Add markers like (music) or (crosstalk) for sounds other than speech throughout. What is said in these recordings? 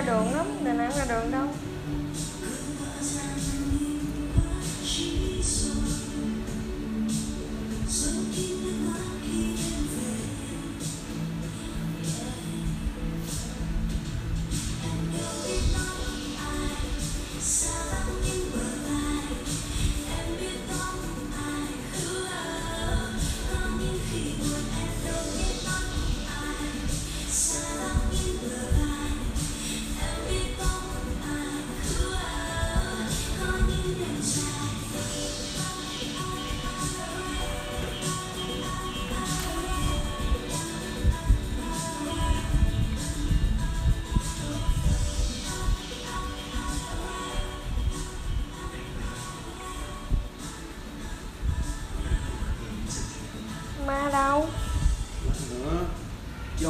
ra đường lắm đà nẵng ra đường đâu.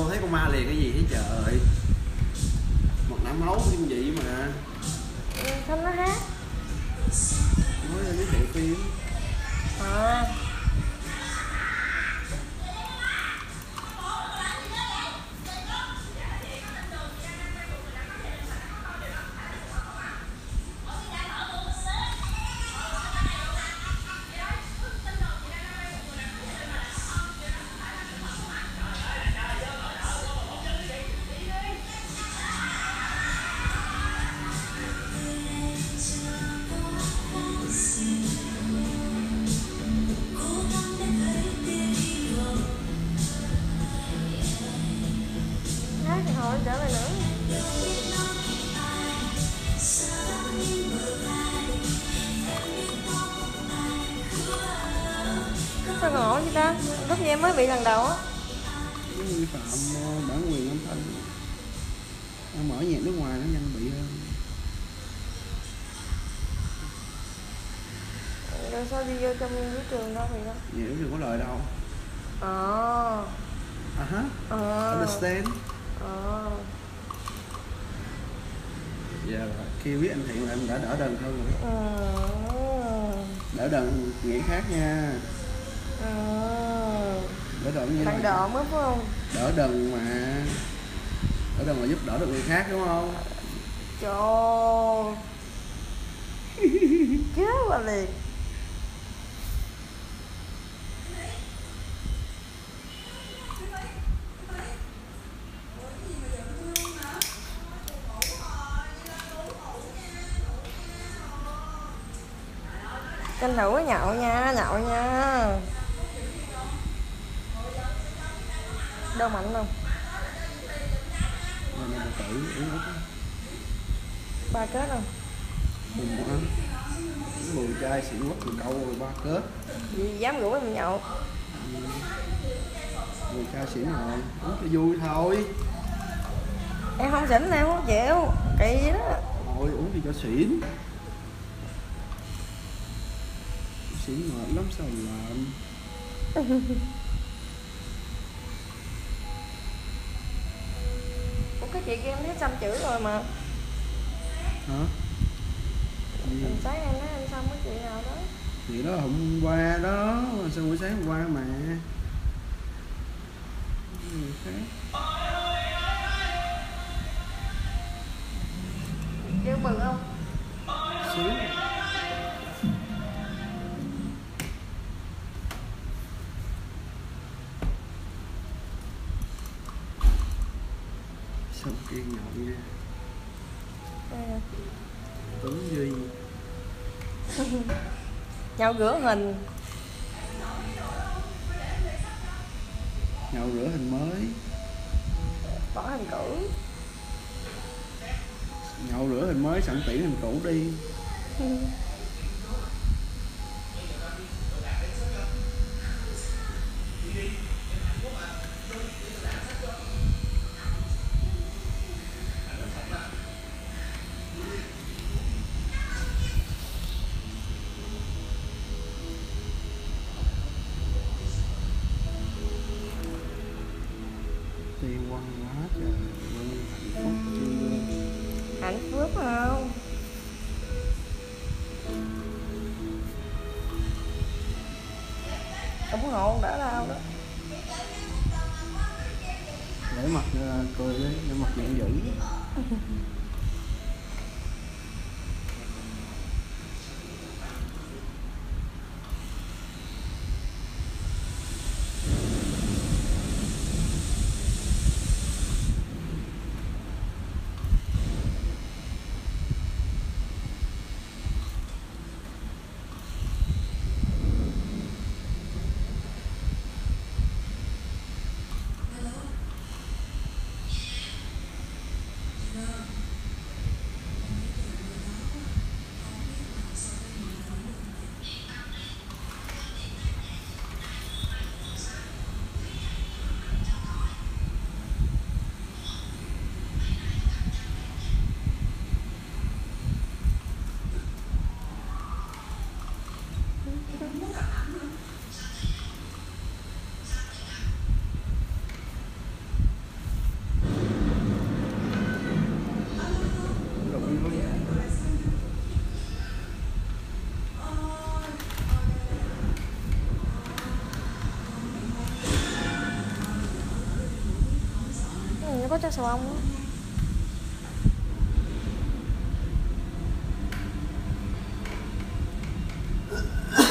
Vô thấy con ma liền cái gì thế trời? Một nắm máu như vậy mà. Sao nó hát. Nói ra giới thiệu phim. À sao ngộ vậy ta? Lúc như em mới bị lần đầu á. Vi phạm ờ, bản quyền âm thanh. Em mở nhạc nước ngoài nó nhanh bị hơn. Rồi sao đi vô trong vũ trường đâu vậy đó nhạc nước đừng có lời đâu. Ờ. À hả ờ. Understand. Ờ. Dạ rồi khi biết anh thiện là em đã đỡ đần hơn rồi đó. ờ. Đỡ đần nghĩ khác nha đỡ đần như bạn độn á phải không? Đỡ đần mà. Đỡ đần là giúp đỡ được người khác đúng không? Trời (laughs) chết qua liền. Tranh thủ nhậu nha nhậu nha đâu mạnh không? Mình ba kết không? Một ăn. Mười chai xịn quất từ câu rồi ba kết. Gì dám rủ em nhậu? Mười chai xịn rồi uống cho vui thôi. Em không xỉn em không chịu. Kỳ vậy đó. Thôi uống thì cho xỉn. Xỉn mệt lắm sao làm (laughs) cái chị kia em thấy xăm chữ rồi mà. Hả? Mình sáng em nói em xăm cái chị nào đó. Vậy đó hôm qua đó sao buổi sáng hôm qua mà. Kêu mừng không? xíu Nhậu rửa hình. Nhậu rửa hình mới. Bỏ hình cũ. Nhậu rửa hình mới sẵn tiễn hình cũ đi con quá trời hạnh phúc không? Ủng hộ đã đau đó. Để mặt ờ, cười đi để mặt giận dữ. (laughs) có cho sầu ông á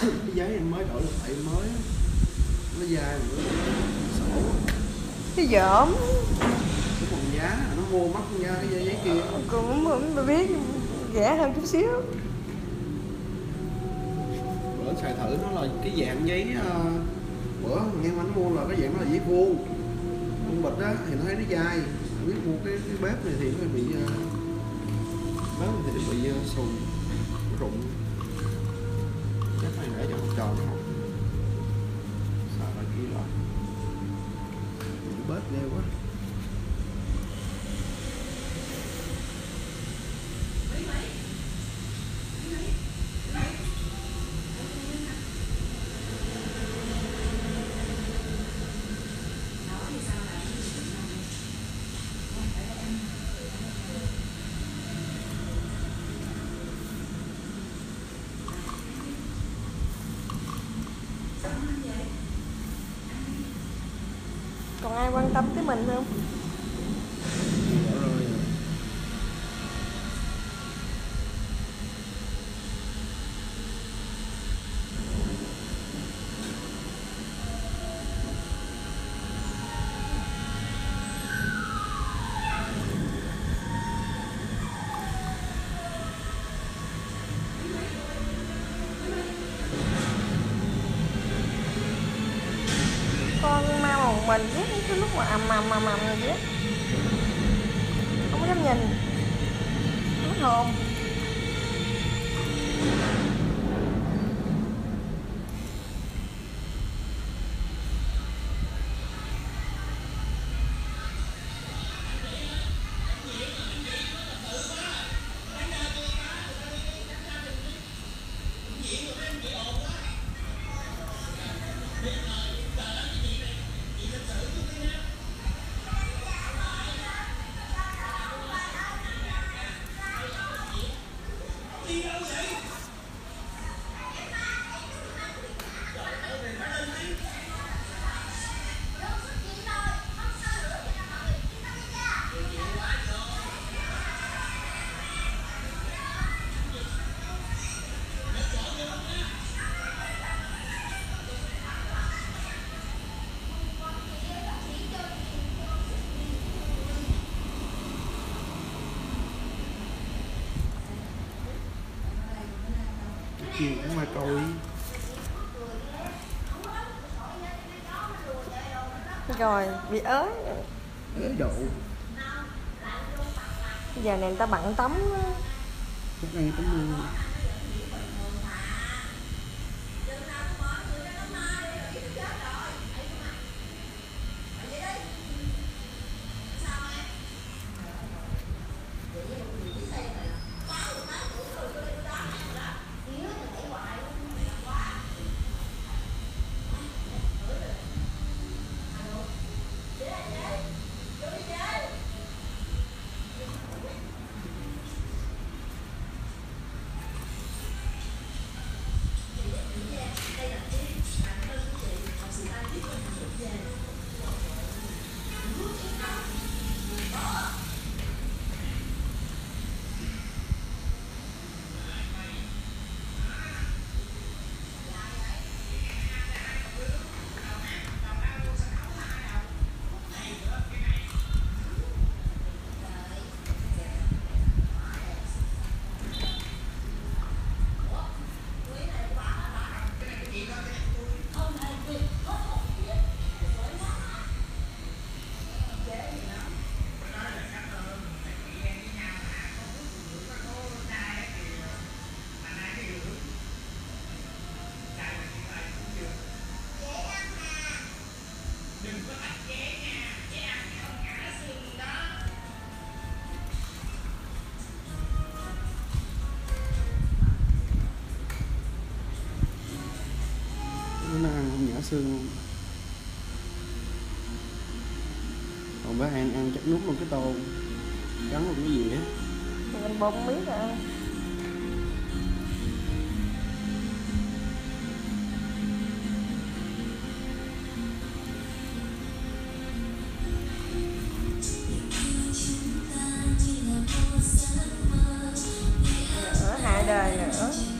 cái giấy em mới đổi lại mới nó dài nữa sổ. Cái giỡm. Cái còn giá nó mua mắc hơn giá cái giấy, giấy kia. Cũng cũng biết rẻ hơn chút xíu. Bữa xài thử nó là cái dạng giấy ờ, bữa nghe anh mua là cái dạng nó là giấy vuông con bịch á thì nó thấy nó dai. Không biết mua cái, cái bếp này thì nó bị uh, bếp này thì nó bị uh, sùn rụng. Chắc này để cho con tròn không? Sợ là kia rồi bếp ghê quá còn với mình không? Ầm ầm ầm ầm rồi chứ không dám nhìn mất hồn coi rồi bị ới ế độ. Giờ này người ta bận tắm á. lúc này tấm mưa xương còn bé ăn ăn chắc nuốt luôn cái tô. Cắn luôn cái gì á Anh bông biết rồi ở hai đời nữa.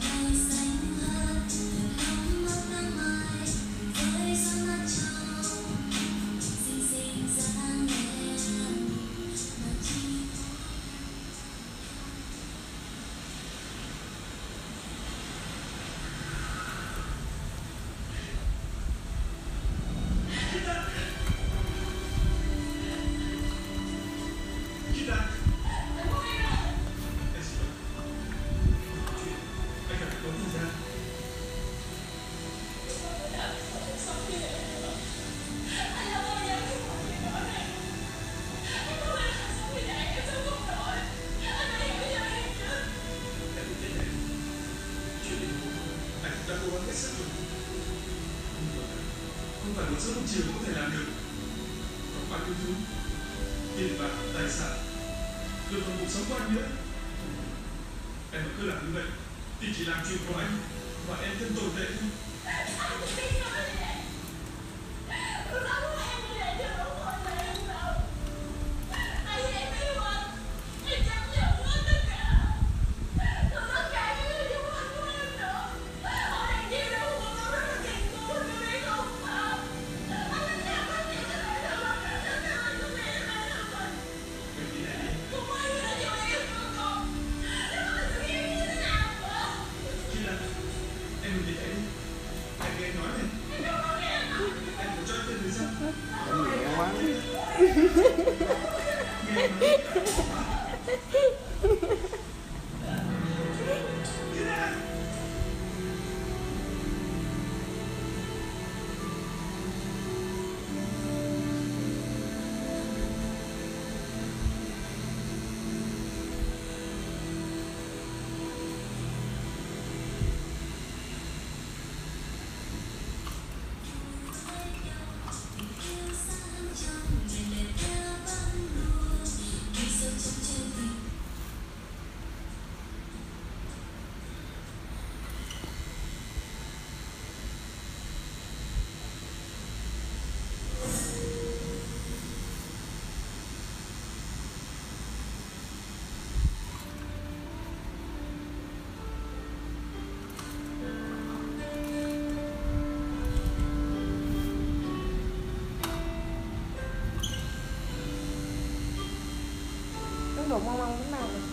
Không phải một sớm một chiều có thể làm được Còn bao nhiêu thứ tiền bạc, tài sản. Được còn cuộc sống của anh nữa. Em vẫn cứ làm như vậy. Thì chỉ làm chuyện của anh và em thêm tồi tệ thôi. con lông cái màu này